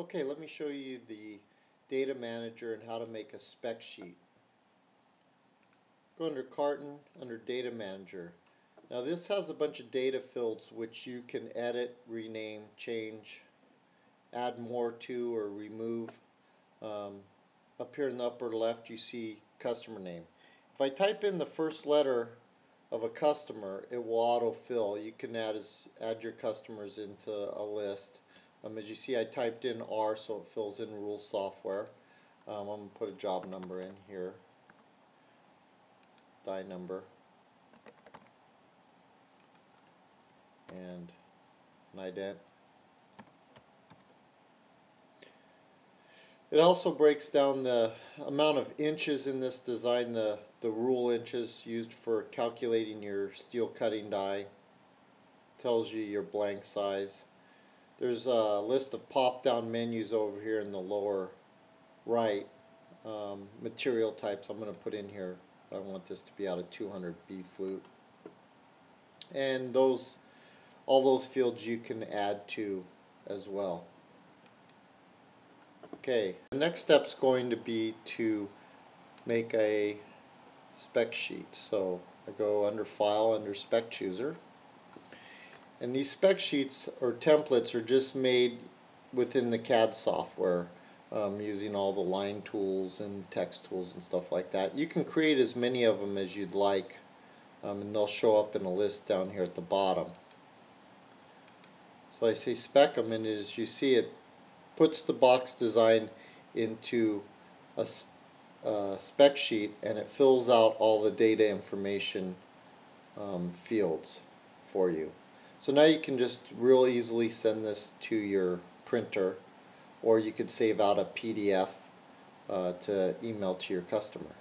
Okay, let me show you the data manager and how to make a spec sheet. Go under carton, under data manager. Now this has a bunch of data fields which you can edit, rename, change, add more to or remove. Um, up here in the upper left you see customer name. If I type in the first letter of a customer, it will autofill. You can add, as, add your customers into a list. Um, as you see, I typed in R, so it fills in rule software. Um, I'm going to put a job number in here, die number, and an ident. It also breaks down the amount of inches in this design, the, the rule inches used for calculating your steel cutting die. Tells you your blank size. There's a list of pop-down menus over here in the lower right. Um, material types I'm going to put in here. I want this to be out of 200 B flute. And those, all those fields you can add to as well. Okay, the next step is going to be to make a spec sheet. So I go under File, under Spec Chooser. And these spec sheets or templates are just made within the CAD software um, using all the line tools and text tools and stuff like that. You can create as many of them as you'd like um, and they'll show up in a list down here at the bottom. So I say spec them and as you see it puts the box design into a, a spec sheet and it fills out all the data information um, fields for you. So now you can just real easily send this to your printer or you could save out a PDF uh, to email to your customer.